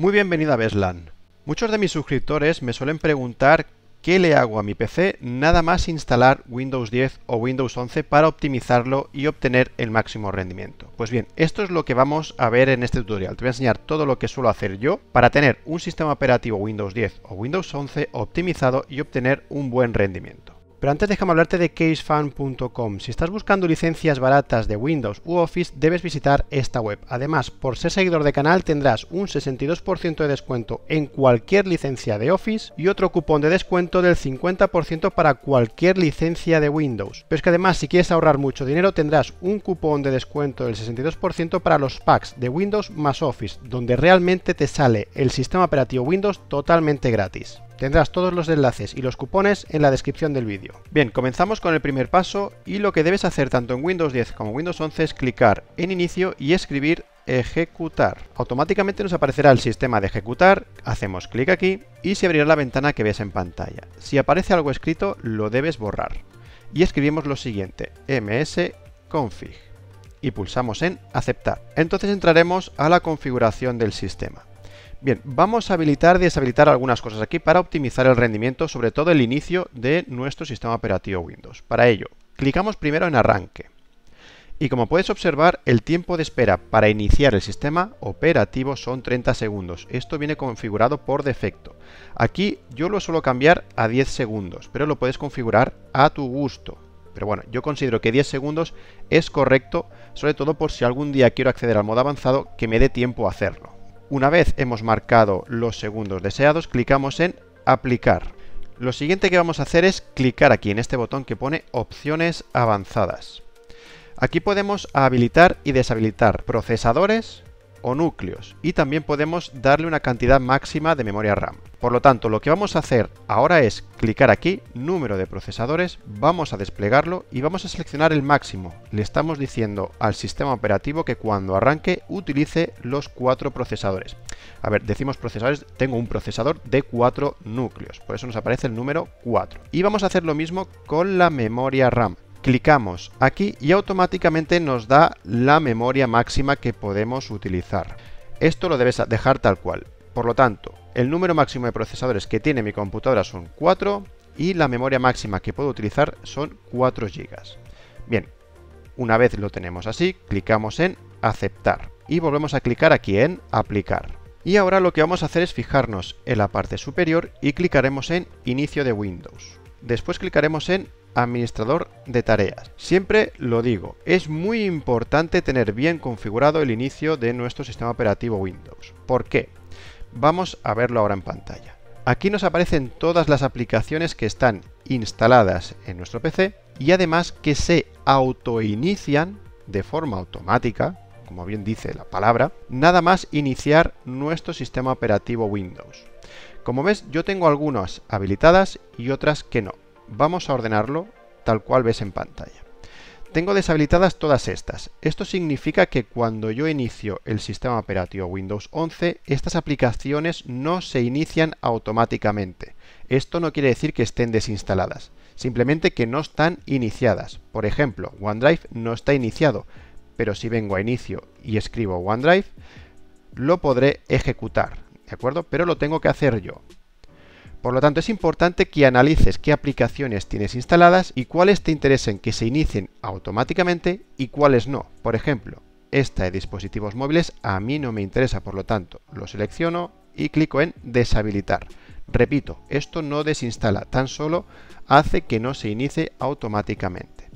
Muy bienvenido a Beslan. Muchos de mis suscriptores me suelen preguntar qué le hago a mi PC nada más instalar Windows 10 o Windows 11 para optimizarlo y obtener el máximo rendimiento. Pues bien, esto es lo que vamos a ver en este tutorial. Te voy a enseñar todo lo que suelo hacer yo para tener un sistema operativo Windows 10 o Windows 11 optimizado y obtener un buen rendimiento. Pero antes déjame hablarte de casefan.com. Si estás buscando licencias baratas de Windows u Office, debes visitar esta web. Además, por ser seguidor de canal tendrás un 62% de descuento en cualquier licencia de Office y otro cupón de descuento del 50% para cualquier licencia de Windows. Pero es que además, si quieres ahorrar mucho dinero, tendrás un cupón de descuento del 62% para los packs de Windows más Office, donde realmente te sale el sistema operativo Windows totalmente gratis. Tendrás todos los enlaces y los cupones en la descripción del vídeo. Bien, comenzamos con el primer paso y lo que debes hacer tanto en Windows 10 como Windows 11 es clicar en inicio y escribir ejecutar. Automáticamente nos aparecerá el sistema de ejecutar, hacemos clic aquí y se abrirá la ventana que ves en pantalla. Si aparece algo escrito lo debes borrar. Y escribimos lo siguiente, msconfig y pulsamos en aceptar. Entonces entraremos a la configuración del sistema. Bien, vamos a habilitar y deshabilitar algunas cosas aquí para optimizar el rendimiento, sobre todo el inicio de nuestro sistema operativo Windows. Para ello, clicamos primero en Arranque. Y como puedes observar, el tiempo de espera para iniciar el sistema operativo son 30 segundos. Esto viene configurado por defecto. Aquí yo lo suelo cambiar a 10 segundos, pero lo puedes configurar a tu gusto. Pero bueno, yo considero que 10 segundos es correcto, sobre todo por si algún día quiero acceder al modo avanzado, que me dé tiempo a hacerlo. Una vez hemos marcado los segundos deseados, clicamos en Aplicar. Lo siguiente que vamos a hacer es clicar aquí en este botón que pone Opciones avanzadas. Aquí podemos habilitar y deshabilitar procesadores, o núcleos y también podemos darle una cantidad máxima de memoria RAM. Por lo tanto, lo que vamos a hacer ahora es clicar aquí, número de procesadores, vamos a desplegarlo y vamos a seleccionar el máximo. Le estamos diciendo al sistema operativo que cuando arranque utilice los cuatro procesadores. A ver, decimos procesadores, tengo un procesador de cuatro núcleos, por eso nos aparece el número 4. Y vamos a hacer lo mismo con la memoria RAM clicamos aquí y automáticamente nos da la memoria máxima que podemos utilizar. Esto lo debes dejar tal cual. Por lo tanto, el número máximo de procesadores que tiene mi computadora son 4 y la memoria máxima que puedo utilizar son 4 GB. Bien, una vez lo tenemos así, clicamos en aceptar y volvemos a clicar aquí en aplicar. Y ahora lo que vamos a hacer es fijarnos en la parte superior y clicaremos en inicio de Windows. Después clicaremos en administrador de tareas. Siempre lo digo, es muy importante tener bien configurado el inicio de nuestro sistema operativo Windows. ¿Por qué? Vamos a verlo ahora en pantalla. Aquí nos aparecen todas las aplicaciones que están instaladas en nuestro PC y además que se autoinician de forma automática, como bien dice la palabra, nada más iniciar nuestro sistema operativo Windows. Como ves, yo tengo algunas habilitadas y otras que no vamos a ordenarlo tal cual ves en pantalla. Tengo deshabilitadas todas estas. Esto significa que cuando yo inicio el sistema operativo Windows 11, estas aplicaciones no se inician automáticamente. Esto no quiere decir que estén desinstaladas, simplemente que no están iniciadas. Por ejemplo, OneDrive no está iniciado, pero si vengo a inicio y escribo OneDrive, lo podré ejecutar, ¿de acuerdo? Pero lo tengo que hacer yo. Por lo tanto, es importante que analices qué aplicaciones tienes instaladas y cuáles te interesen que se inicien automáticamente y cuáles no. Por ejemplo, esta de dispositivos móviles a mí no me interesa, por lo tanto, lo selecciono y clico en deshabilitar. Repito, esto no desinstala, tan solo hace que no se inicie automáticamente.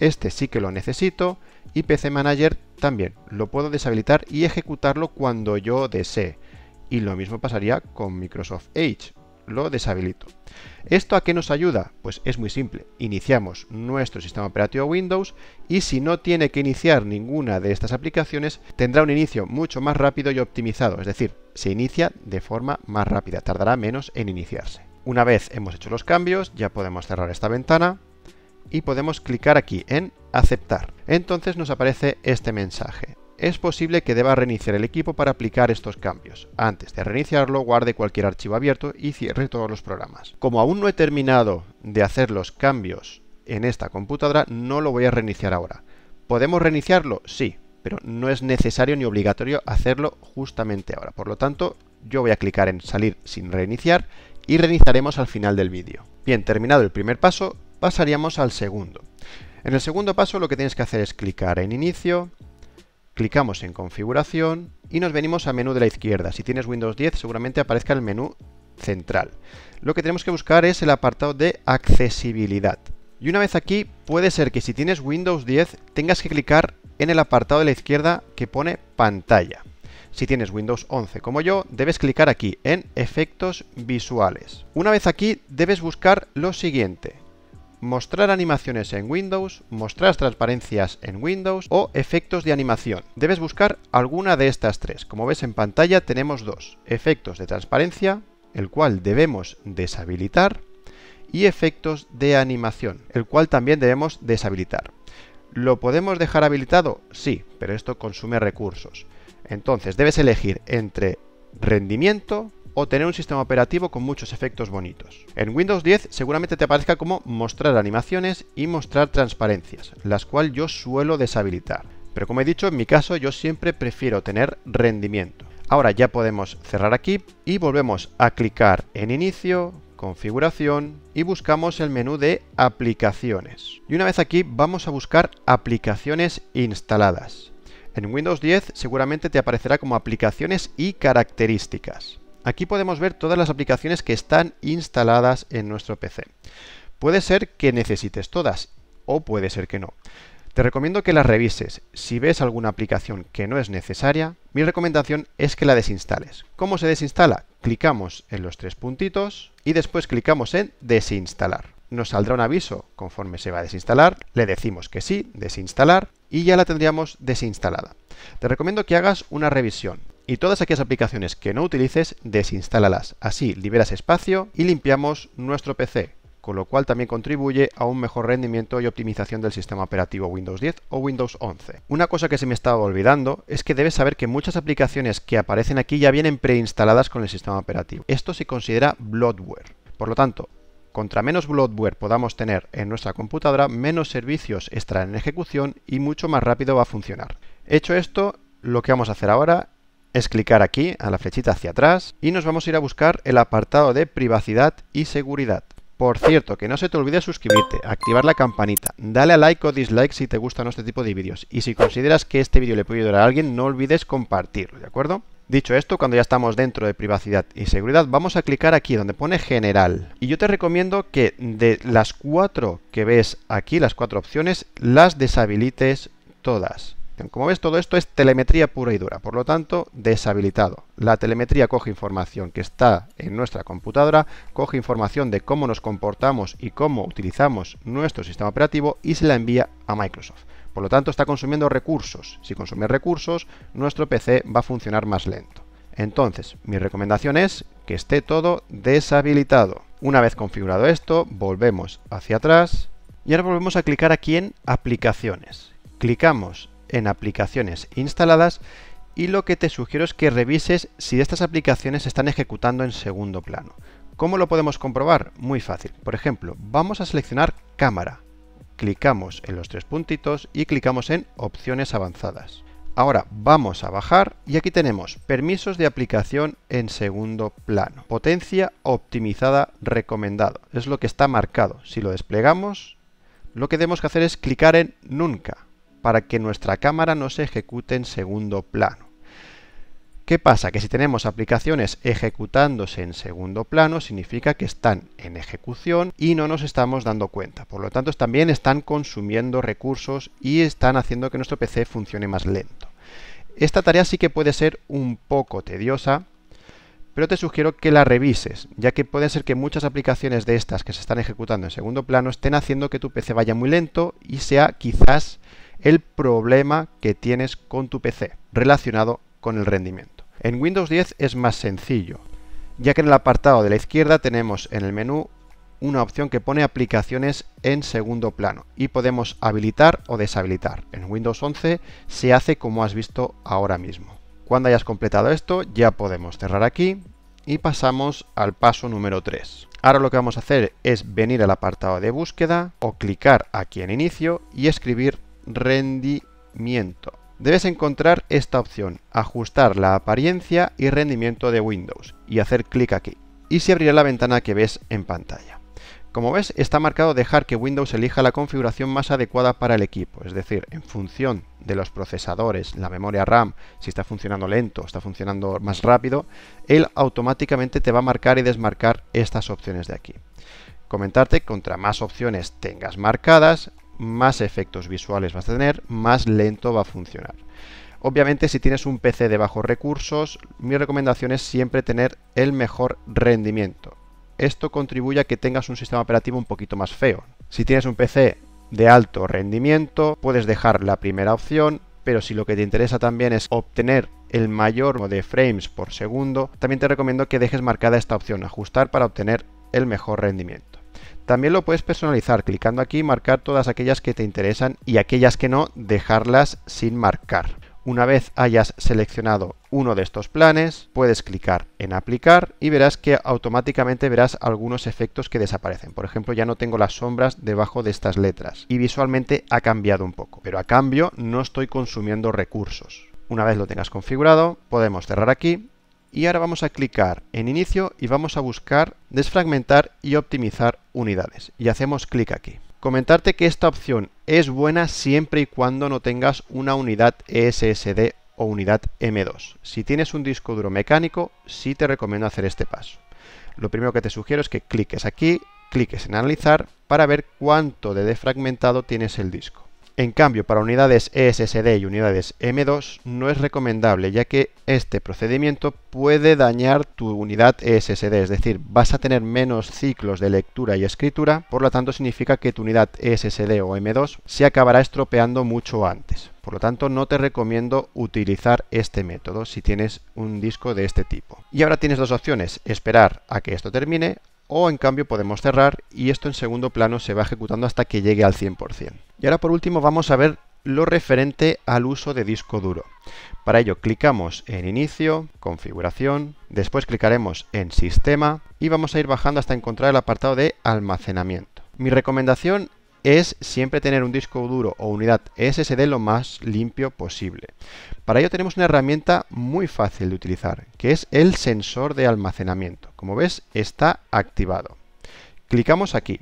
Este sí que lo necesito y PC Manager también. Lo puedo deshabilitar y ejecutarlo cuando yo desee. Y lo mismo pasaría con Microsoft Edge lo deshabilito. ¿Esto a qué nos ayuda? Pues es muy simple. Iniciamos nuestro sistema operativo Windows y si no tiene que iniciar ninguna de estas aplicaciones, tendrá un inicio mucho más rápido y optimizado, es decir, se inicia de forma más rápida, tardará menos en iniciarse. Una vez hemos hecho los cambios, ya podemos cerrar esta ventana y podemos clicar aquí en aceptar. Entonces nos aparece este mensaje es posible que deba reiniciar el equipo para aplicar estos cambios. Antes de reiniciarlo, guarde cualquier archivo abierto y cierre todos los programas. Como aún no he terminado de hacer los cambios en esta computadora, no lo voy a reiniciar ahora. ¿Podemos reiniciarlo? Sí, pero no es necesario ni obligatorio hacerlo justamente ahora. Por lo tanto, yo voy a clicar en salir sin reiniciar y reiniciaremos al final del vídeo. Bien, terminado el primer paso, pasaríamos al segundo. En el segundo paso lo que tienes que hacer es clicar en inicio, clicamos en configuración y nos venimos al menú de la izquierda. Si tienes Windows 10 seguramente aparezca el menú central. Lo que tenemos que buscar es el apartado de accesibilidad. Y una vez aquí, puede ser que si tienes Windows 10 tengas que clicar en el apartado de la izquierda que pone pantalla. Si tienes Windows 11 como yo, debes clicar aquí en efectos visuales. Una vez aquí, debes buscar lo siguiente. Mostrar animaciones en Windows, mostrar transparencias en Windows o efectos de animación. Debes buscar alguna de estas tres. Como ves en pantalla tenemos dos. Efectos de transparencia, el cual debemos deshabilitar, y efectos de animación, el cual también debemos deshabilitar. ¿Lo podemos dejar habilitado? Sí, pero esto consume recursos. Entonces debes elegir entre rendimiento o tener un sistema operativo con muchos efectos bonitos. En Windows 10 seguramente te aparezca como mostrar animaciones y mostrar transparencias, las cuales yo suelo deshabilitar. Pero como he dicho, en mi caso yo siempre prefiero tener rendimiento. Ahora ya podemos cerrar aquí y volvemos a clicar en inicio, configuración y buscamos el menú de aplicaciones. Y una vez aquí vamos a buscar aplicaciones instaladas. En Windows 10 seguramente te aparecerá como aplicaciones y características. Aquí podemos ver todas las aplicaciones que están instaladas en nuestro PC. Puede ser que necesites todas o puede ser que no. Te recomiendo que las revises. Si ves alguna aplicación que no es necesaria, mi recomendación es que la desinstales. ¿Cómo se desinstala? Clicamos en los tres puntitos y después clicamos en desinstalar. Nos saldrá un aviso conforme se va a desinstalar, le decimos que sí, desinstalar, y ya la tendríamos desinstalada. Te recomiendo que hagas una revisión y todas aquellas aplicaciones que no utilices, desinstálalas. Así liberas espacio y limpiamos nuestro PC con lo cual también contribuye a un mejor rendimiento y optimización del sistema operativo Windows 10 o Windows 11. Una cosa que se me estaba olvidando es que debes saber que muchas aplicaciones que aparecen aquí ya vienen preinstaladas con el sistema operativo. Esto se considera bloatware. Por lo tanto, contra menos bloatware podamos tener en nuestra computadora, menos servicios estarán en ejecución y mucho más rápido va a funcionar. Hecho esto, lo que vamos a hacer ahora es clicar aquí a la flechita hacia atrás y nos vamos a ir a buscar el apartado de privacidad y seguridad. Por cierto, que no se te olvide suscribirte, activar la campanita, dale a like o dislike si te gustan este tipo de vídeos y si consideras que este vídeo le puede ayudar a alguien, no olvides compartirlo, ¿de acuerdo? Dicho esto, cuando ya estamos dentro de privacidad y seguridad, vamos a clicar aquí donde pone general. Y yo te recomiendo que de las cuatro que ves aquí, las cuatro opciones, las deshabilites todas. Como ves, todo esto es telemetría pura y dura, por lo tanto, deshabilitado. La telemetría coge información que está en nuestra computadora, coge información de cómo nos comportamos y cómo utilizamos nuestro sistema operativo y se la envía a Microsoft. Por lo tanto, está consumiendo recursos. Si consume recursos, nuestro PC va a funcionar más lento. Entonces, mi recomendación es que esté todo deshabilitado. Una vez configurado esto, volvemos hacia atrás y ahora volvemos a clicar aquí en Aplicaciones. Clicamos en aplicaciones instaladas y lo que te sugiero es que revises si estas aplicaciones se están ejecutando en segundo plano. ¿Cómo lo podemos comprobar? Muy fácil. Por ejemplo, vamos a seleccionar cámara. Clicamos en los tres puntitos y clicamos en opciones avanzadas. Ahora vamos a bajar y aquí tenemos permisos de aplicación en segundo plano. Potencia optimizada recomendado. Es lo que está marcado. Si lo desplegamos, lo que tenemos que hacer es clicar en Nunca para que nuestra cámara no se ejecute en segundo plano. ¿Qué pasa? Que si tenemos aplicaciones ejecutándose en segundo plano, significa que están en ejecución y no nos estamos dando cuenta. Por lo tanto, también están consumiendo recursos y están haciendo que nuestro PC funcione más lento. Esta tarea sí que puede ser un poco tediosa, pero te sugiero que la revises, ya que puede ser que muchas aplicaciones de estas que se están ejecutando en segundo plano estén haciendo que tu PC vaya muy lento y sea quizás el problema que tienes con tu PC relacionado con el rendimiento. En Windows 10 es más sencillo, ya que en el apartado de la izquierda tenemos en el menú una opción que pone aplicaciones en segundo plano y podemos habilitar o deshabilitar. En Windows 11 se hace como has visto ahora mismo. Cuando hayas completado esto ya podemos cerrar aquí y pasamos al paso número 3. Ahora lo que vamos a hacer es venir al apartado de búsqueda o clicar aquí en inicio y escribir rendimiento. debes encontrar esta opción, ajustar la apariencia y rendimiento de Windows, y hacer clic aquí. Y se abrirá la ventana que ves en pantalla. Como ves, está marcado dejar que Windows elija la configuración más adecuada para el equipo, es decir, en función de los procesadores, la memoria RAM, si está funcionando lento está funcionando más rápido, él automáticamente te va a marcar y desmarcar estas opciones de aquí. Comentarte contra más opciones tengas marcadas, más efectos visuales vas a tener, más lento va a funcionar. Obviamente si tienes un PC de bajos recursos, mi recomendación es siempre tener el mejor rendimiento. Esto contribuye a que tengas un sistema operativo un poquito más feo. Si tienes un PC de alto rendimiento, puedes dejar la primera opción, pero si lo que te interesa también es obtener el mayor de frames por segundo, también te recomiendo que dejes marcada esta opción, ajustar para obtener el mejor rendimiento. También lo puedes personalizar clicando aquí, marcar todas aquellas que te interesan y aquellas que no, dejarlas sin marcar. Una vez hayas seleccionado uno de estos planes, puedes clicar en aplicar y verás que automáticamente verás algunos efectos que desaparecen. Por ejemplo, ya no tengo las sombras debajo de estas letras y visualmente ha cambiado un poco, pero a cambio no estoy consumiendo recursos. Una vez lo tengas configurado, podemos cerrar aquí y ahora vamos a clicar en inicio y vamos a buscar desfragmentar y optimizar unidades. Y hacemos clic aquí. Comentarte que esta opción es buena siempre y cuando no tengas una unidad SSD o unidad M2. Si tienes un disco duro mecánico, sí te recomiendo hacer este paso. Lo primero que te sugiero es que cliques aquí, cliques en analizar para ver cuánto de defragmentado tienes el disco. En cambio, para unidades SSD y unidades M2 no es recomendable, ya que este procedimiento puede dañar tu unidad SSD, es decir, vas a tener menos ciclos de lectura y escritura, por lo tanto significa que tu unidad SSD o M2 se acabará estropeando mucho antes. Por lo tanto, no te recomiendo utilizar este método si tienes un disco de este tipo. Y ahora tienes dos opciones, esperar a que esto termine o en cambio podemos cerrar y esto en segundo plano se va ejecutando hasta que llegue al 100%. Y ahora por último vamos a ver lo referente al uso de disco duro. Para ello clicamos en Inicio, Configuración, después clicaremos en Sistema y vamos a ir bajando hasta encontrar el apartado de Almacenamiento. Mi recomendación es siempre tener un disco duro o unidad SSD lo más limpio posible. Para ello tenemos una herramienta muy fácil de utilizar, que es el sensor de almacenamiento. Como ves, está activado. Clicamos aquí.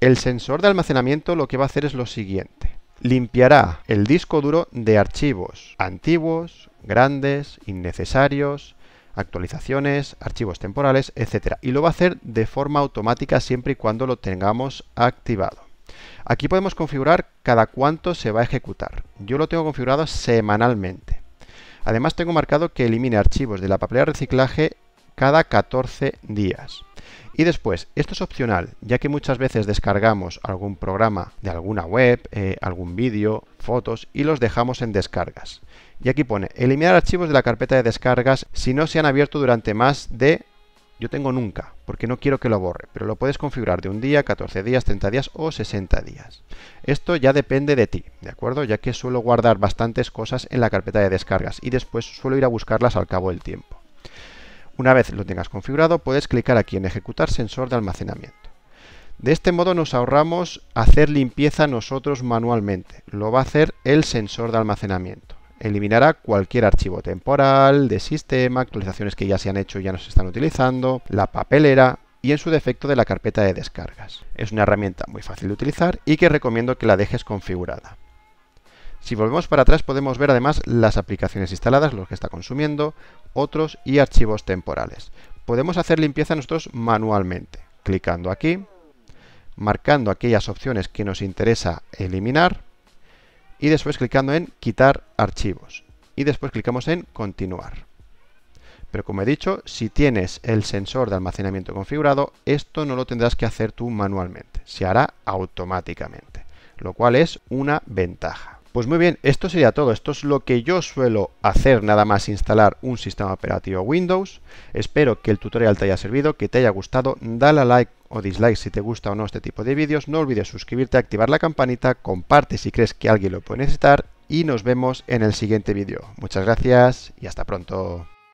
El sensor de almacenamiento lo que va a hacer es lo siguiente. Limpiará el disco duro de archivos antiguos, grandes, innecesarios, actualizaciones, archivos temporales, etc. Y lo va a hacer de forma automática siempre y cuando lo tengamos activado. Aquí podemos configurar cada cuánto se va a ejecutar. Yo lo tengo configurado semanalmente. Además tengo marcado que elimine archivos de la papelera de reciclaje cada 14 días. Y después, esto es opcional, ya que muchas veces descargamos algún programa de alguna web, eh, algún vídeo, fotos y los dejamos en descargas. Y aquí pone, eliminar archivos de la carpeta de descargas si no se han abierto durante más de yo tengo nunca, porque no quiero que lo borre, pero lo puedes configurar de un día, 14 días, 30 días o 60 días. Esto ya depende de ti, ¿de acuerdo? Ya que suelo guardar bastantes cosas en la carpeta de descargas y después suelo ir a buscarlas al cabo del tiempo. Una vez lo tengas configurado, puedes clicar aquí en Ejecutar sensor de almacenamiento. De este modo nos ahorramos hacer limpieza nosotros manualmente. Lo va a hacer el sensor de almacenamiento eliminará cualquier archivo temporal, de sistema, actualizaciones que ya se han hecho y ya no se están utilizando, la papelera y en su defecto de la carpeta de descargas. Es una herramienta muy fácil de utilizar y que recomiendo que la dejes configurada. Si volvemos para atrás podemos ver además las aplicaciones instaladas, los que está consumiendo, otros y archivos temporales. Podemos hacer limpieza nosotros manualmente, clicando aquí, marcando aquellas opciones que nos interesa eliminar y después clicando en quitar archivos y después clicamos en continuar. Pero como he dicho, si tienes el sensor de almacenamiento configurado, esto no lo tendrás que hacer tú manualmente, se hará automáticamente, lo cual es una ventaja. Pues muy bien, esto sería todo. Esto es lo que yo suelo hacer nada más instalar un sistema operativo Windows. Espero que el tutorial te haya servido, que te haya gustado. Dale a like o dislike si te gusta o no este tipo de vídeos. No olvides suscribirte, activar la campanita, comparte si crees que alguien lo puede necesitar y nos vemos en el siguiente vídeo. Muchas gracias y hasta pronto.